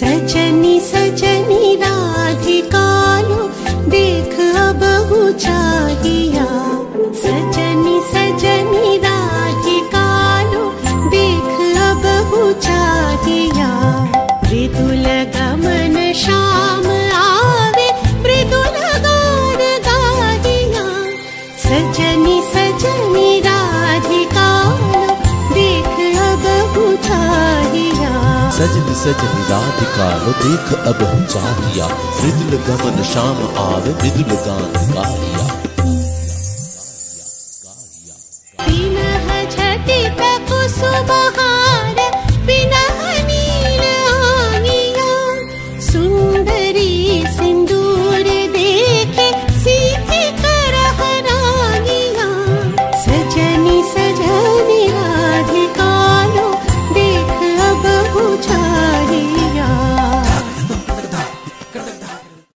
सजनी सजनी राधिकालो देख अब चाहिया। सजनी सजनी देख अब चाहिया। मृदुल गमन श्याम आवे मृदुल गान गाहिया। सजनी सजनी चाहिया सजनी सजनी राधिकालो देख अब चाहिया। मृदुल गमन श्याम आवे मृदुल गान गाहिया। दिनः झटित कुसुमहा